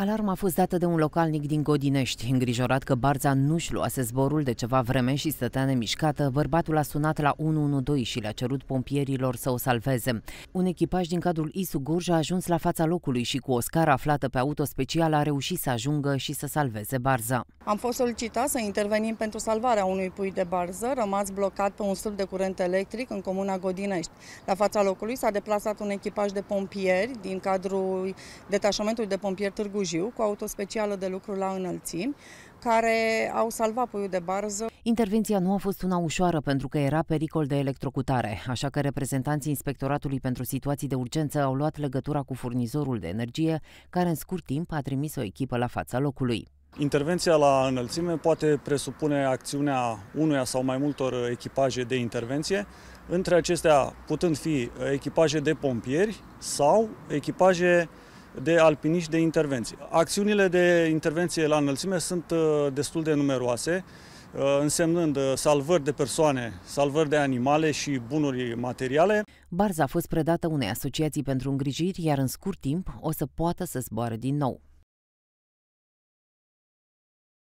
Alarma a fost dată de un localnic din Godinești. Îngrijorat că barza nu-și luase zborul de ceva vreme și stătea nemișcată, bărbatul a sunat la 112 și le-a cerut pompierilor să o salveze. Un echipaj din cadrul ISU Gorj a ajuns la fața locului și cu o scară aflată pe auto special a reușit să ajungă și să salveze barza. Am fost solicitat să intervenim pentru salvarea unui pui de barză, rămas blocat pe un stâlp de curent electric în comuna Godinești. La fața locului s-a deplasat un echipaj de pompieri din cadrul detașamentului de pompieri Târgu Jiu, cu auto specială de lucru la înălțimi, care au salvat puiul de barză. Intervenția nu a fost una ușoară pentru că era pericol de electrocutare, așa că reprezentanții Inspectoratului pentru Situații de Urgență au luat legătura cu furnizorul de energie, care în scurt timp a trimis o echipă la fața locului. Intervenția la înălțime poate presupune acțiunea unuia sau mai multor echipaje de intervenție, între acestea putând fi echipaje de pompieri sau echipaje de alpiniști de intervenție. Acțiunile de intervenție la înălțime sunt uh, destul de numeroase, uh, însemnând uh, salvări de persoane, salvări de animale și bunuri materiale. Barza a fost predată unei asociații pentru îngrijiri, iar în scurt timp o să poată să zboare din nou.